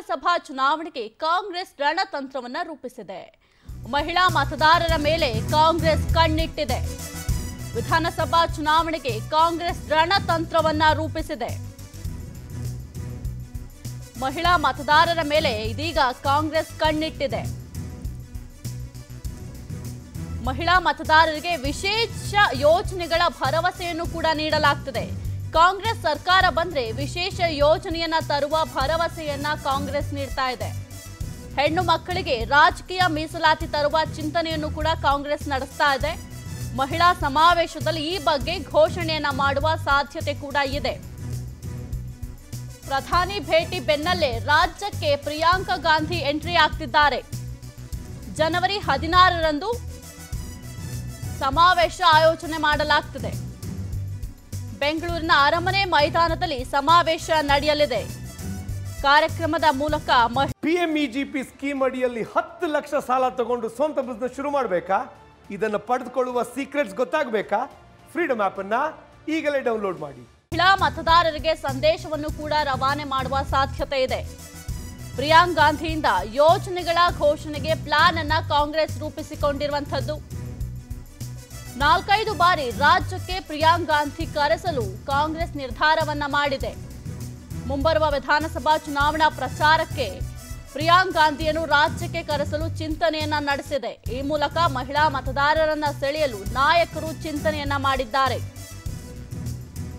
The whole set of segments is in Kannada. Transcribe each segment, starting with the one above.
ಲೋಕಸಭಾ ಚುನಾವಣೆಗೆ ಕಾಂಗ್ರೆಸ್ ರಣತಂತ್ರವನ್ನ ರೂಪಿಸಿದೆ. ಮಹಿಳಾ ಮತದಾರರ ಮೇಲೆ ಕಾಂಗ್ರೆಸ್ ಕಣ್ಣಿಟ್ಟಿದೆ. ವಿಧಾನಸಭಾ ಚುನಾವಣೆಗೆ ಕಾಂಗ್ರೆಸ್ ರಣತಂತ್ರವನ್ನ ರೂಪಿಸಿದೆ. ಮಹಿಳಾ ಮತದಾರರ ಮೇಲೆ ಇದೀಗ ಕಾಂಗ್ರೆಸ್ ಕಣ್ಣಿಟ್ಟಿದೆ. ಮಹಿಳಾ ಮತದಾರರಿಗೆ ವಿಶೇಷ ಯೋಜನೆಗಳ ಭರವಸೆಯನ್ನು ಕೂಡ ನೀಡಲಾಗ್ತದೆ. ಕಾಂಗ್ರೆಸ್ ಸರ್ಕಾರ ಬಂದ್ರೆ ವಿಶೇಷ ಯೋಜನೆಯನ್ನ ತರುವ ಭರವಸೆಯನ್ನ ಕಾಂಗ್ರೆಸ್ ನೀಡ್ತಾ ಇದೆ. ಹೆಣ್ಣು ಮಕ್ಕಳಿಗೆ ರಾಜಕೀಯ ಮೀಸಲಾತಿ ತರುವ ಚಿಂತನೆಯನ್ನು ಕೂಡ ಕಾಂಗ್ರೆಸ್ ನಡೆಸ್ತಾ ಇದೆ. ಮಹಿಳಾ ಸಮಾವೇಶದಲ್ಲಿ ಈ ಬಗ್ಗೆ ಘೋಷಣೆಯನ್ನ ಮಾಡುವ ಸಾಧ್ಯತೆ ಕೂಡ ಇದೆ. ಪ್ರಧಾನಿ ಭೇಟಿ ಬೆನ್ನಲ್ಲೇ ರಾಜ್ಯಕ್ಕೆ ಪ್ರಿಯಾಂಕಾ ಗಾಂಧಿ ಎಂಟ್ರಿ ಆಗ್ತಿದ್ದಾರೆ. ಜನವರಿ ಹದಿನಾರರಂದು ಸಮಾವೇಶ ಆಯೋಜನೆ ಮಾಡಲಾಗ್ತದೆ. ಬೆಂಗಳೂರಿನ ಅರಮನೆ ಮೈದಾನದಲ್ಲಿ ಸಮಾವೇಶ ನಡೆಯಲಿದೆ. ಕಾರ್ಯಕ್ರಮದ ಮೂಲಕ ಪಿಎಂಇಜಿಪಿ ಸ್ಕೀಮ್ ಅಡಿಯಲ್ಲಿ ಹತ್ತು ಲಕ್ಷ ಸಾಲ ತಗೊಂಡು ಸ್ವಂತ ಬಿಸ್ನೆಸ್ ಶುರು ಮಾಡಬೇಕಾ? ಇದನ್ನು ಪಡೆದುಕೊಳ್ಳುವ ಸೀಕ್ರೆಟ್ಸ್ ಗೊತ್ತಾಗಬೇಕಾ? ಫ್ರೀಡಮ್ ಆ್ಯಪನ್ನು ಈಗಲೇ ಡೌನ್ಲೋಡ್ ಮಾಡಿ. ಮಹಿಳಾ ಮತದಾರರಿಗೆ ಸಂದೇಶವನ್ನು ಕೂಡ ರವಾನೆ ಮಾಡುವ ಸಾಧ್ಯತೆ ಇದೆ. ಪ್ರಿಯಾಂಕ್ ಗಾಂಧಿಯಿಂದ ಯೋಜನೆಗಳ ಘೋಷಣೆಗೆ ಪ್ಲಾನ್ ಅನ್ನ ಕಾಂಗ್ರೆಸ್ ರೂಪಿಸಿಕೊಂಡಿರುವಂಥದ್ದು. ನಾಲ್ಕೈದು ಬಾರಿ ರಾಜ್ಯಕ್ಕೆ ಪ್ರಿಯಾಂಕ್ ಗಾಂಧಿ ಕರೆಸಲು ಕಾಂಗ್ರೆಸ್ ನಿರ್ಧಾರವನ್ನ ಮಾಡಿದೆ. ಮುಂಬರುವ ವಿಧಾನಸಭಾ ಚುನಾವಣಾ ಪ್ರಚಾರಕ್ಕೆ ಪ್ರಿಯಾಂಕ್ ಗಾಂಧಿಯನ್ನು ರಾಜ್ಯಕ್ಕೆ ಕರೆಸಲು ಚಿಂತನೆಯನ್ನ ನಡೆಸಿದೆ. ಈ ಮೂಲಕ ಮಹಿಳಾ ಮತದಾರರನ್ನ ಸೆಳೆಯಲು ನಾಯಕರು ಚಿಂತನೆಯನ್ನ ಮಾಡಿದ್ದಾರೆ.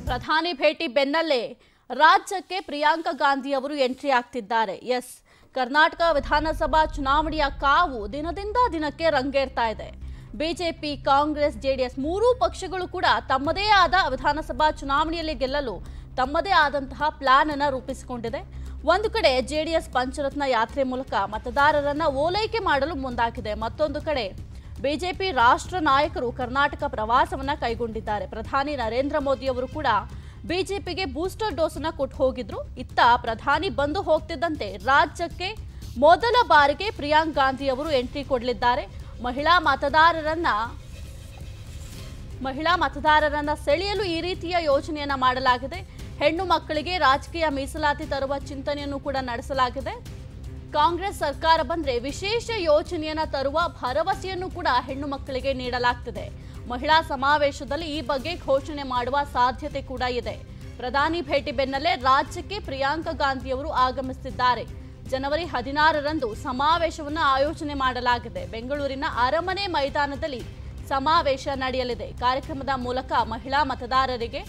ಪ್ರಧಾನಿ ಭೇಟಿ ಬೆನ್ನಲ್ಲೇ ರಾಜ್ಯಕ್ಕೆ ಪ್ರಿಯಾಂಕಾ ಗಾಂಧಿ ಅವರು ಎಂಟ್ರಿ ಆಗ್ತಿದ್ದಾರೆ. ಎಸ್. ಕರ್ನಾಟಕ ವಿಧಾನಸಭಾ ಚುನಾವಣೆಯ ಕಾವು ದಿನದಿಂದ ದಿನಕ್ಕೆ ರಂಗೇರ್ತಾ ಇದೆ. ಬಿಜೆಪಿ, ಕಾಂಗ್ರೆಸ್, ಜೆಡಿಎಸ್ ಮೂರೂ ಪಕ್ಷಗಳು ಕೂಡ ತಮ್ಮದೇ ಆದ ವಿಧಾನಸಭಾ ಚುನಾವಣೆಯಲ್ಲಿ ಗೆಲ್ಲಲು ತಮ್ಮದೇ ಆದಂತಹ ಪ್ಲಾನ್ ಅನ್ನ ರೂಪಿಸಿಕೊಂಡಿದೆ. ಒಂದು ಕಡೆ ಜೆಡಿಎಸ್ ಪಂಚರತ್ನ ಯಾತ್ರೆ ಮೂಲಕ ಮತದಾರರನ್ನ ಓಲೈಕೆ ಮಾಡಲು ಮುಂದಾಗಿದೆ. ಮತ್ತೊಂದು ಕಡೆ ಬಿಜೆಪಿ ರಾಷ್ಟ್ರ ನಾಯಕರು ಕರ್ನಾಟಕ ಪ್ರವಾಸವನ್ನ ಕೈಗೊಂಡಿದ್ದಾರೆ. ಪ್ರಧಾನಿ ನರೇಂದ್ರ ಮೋದಿ ಅವರು ಕೂಡ ಬಿಜೆಪಿಗೆ ಬೂಸ್ಟರ್ ಡೋಸ್ ಅನ್ನ ಕೊಟ್ಟು ಹೋಗಿದ್ರು. ಇತ್ತ ಪ್ರಧಾನಿ ಬಂದು ಹೋಗ್ತಿದ್ದಂತೆ ರಾಜ್ಯಕ್ಕೆ ಮೊದಲ ಬಾರಿಗೆ ಪ್ರಿಯಾಂಕ್ ಗಾಂಧಿ ಅವರು ಎಂಟ್ರಿ ಕೊಡಲಿದ್ದಾರೆ. ಮಹಿಳಾ ಮತದಾರರನ್ನ ಮಹಿಳಾ ಮತದಾರರನ್ನ ಸೆಳೆಯಲು ಈ ರೀತಿಯ ಯೋಜನೆಯನ್ನ ಮಾಡಲಾಗಿದೆ. ಹೆಣ್ಣು ಮಕ್ಕಳಿಗೆ ರಾಜಕೀಯ ಮೀಸಲಾತಿ ತರುವ ಚಿಂತನೆಯನ್ನು ಕೂಡ ನಡೆಸಲಾಗಿದೆ. ಕಾಂಗ್ರೆಸ್ ಸರ್ಕಾರ ಬಂದ್ರೆ ವಿಶೇಷ ಯೋಜನೆಯನ್ನ ತರುವ ಭರವಸೆಯನ್ನು ಕೂಡ ಹೆಣ್ಣು ಮಕ್ಕಳಿಗೆ ನೀಡಲಾಗ್ತದೆ. ಮಹಿಳಾ ಸಮಾವೇಶದಲ್ಲಿ ಈ ಬಗ್ಗೆ ಘೋಷಣೆ ಮಾಡುವ ಸಾಧ್ಯತೆ ಕೂಡ ಇದೆ. ಪ್ರಧಾನಿ ಭೇಟಿ ಬೆನ್ನಲ್ಲೇ ರಾಜ್ಯಕ್ಕೆ ಪ್ರಿಯಾಂಕಾ ಗಾಂಧಿಯವರು ಆಗಮಿಸುತ್ತಿದ್ದಾರೆ ಜನವರಿ ಹದಿನಾರರಂದು ಸಮಾವೇಶವನ್ನು ಆಯೋಜನೆ ಮಾಡಲಾಗಿದೆ. ಬೆಂಗಳೂರಿನ ಅರಮನೆ ಮೈದಾನದಲ್ಲಿ ಸಮಾವೇಶ ನಡೆಯಲಿದೆ. ಕಾರ್ಯಕ್ರಮದ ಮೂಲಕ ಮಹಿಳಾ ಮತದಾರರಿಗೆ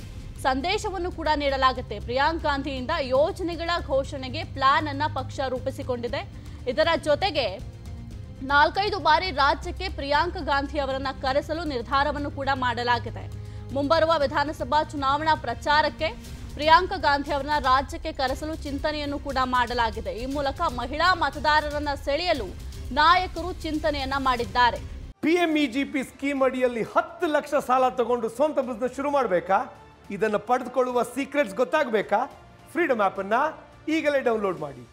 ಸಂದೇಶವನ್ನು ಕೂಡ ನೀಡಲಾಗುತ್ತೆ. ಪ್ರಿಯಾಂಕ್ ಗಾಂಧಿಯಿಂದ ಯೋಜನೆಗಳ ಘೋಷಣೆಗೆ ಪ್ಲಾನ್ ಅನ್ನ ಪಕ್ಷ ರೂಪಿಸಿಕೊಂಡಿದೆ. ಇದರ ಜೊತೆಗೆ ನಾಲ್ಕೈದು ಬಾರಿ ರಾಜ್ಯಕ್ಕೆ ಪ್ರಿಯಾಂಕ್ ಗಾಂಧಿ ಅವರನ್ನ ಕರೆಸಲು ನಿರ್ಧಾರವನ್ನು ಕೂಡ ಮಾಡಲಾಗಿದೆ. ಮುಂಬರುವ ವಿಧಾನಸಭಾ ಚುನಾವಣಾ ಪ್ರಚಾರಕ್ಕೆ ಪ್ರಿಯಾಂಕಾ ಗಾಂಧಿ ಅವರನ್ನ ರಾಜ್ಯಕ್ಕೆ ಕರೆಸಲು ಚಿಂತನೆಯನ್ನು ಕೂಡ ಮಾಡಲಾಗಿದೆ. ಈ ಮೂಲಕ ಮಹಿಳಾ ಮತದಾರರನ್ನ ಸೆಳೆಯಲು ನಾಯಕರು ಚಿಂತನೆಯನ್ನ ಮಾಡಿದ್ದಾರೆ. ಪಿಎಂಇಜಿಪಿ ಸ್ಕೀಮ್ ಅಡಿಯಲ್ಲಿ ಹತ್ತು ಲಕ್ಷ ಸಾಲ ತಗೊಂಡು ಸ್ವಂತ ಬಿಸ್ನೆಸ್ ಶುರು ಮಾಡಬೇಕಾ? ಇದನ್ನು ಪಡೆದುಕೊಳ್ಳುವ ಸೀಕ್ರೆಟ್ಸ್ ಗೊತ್ತಾಗಬೇಕಾ? ಫ್ರೀಡಮ್ ಆ್ಯಪನ್ನು ಈಗಲೇ ಡೌನ್ಲೋಡ್ ಮಾಡಿ.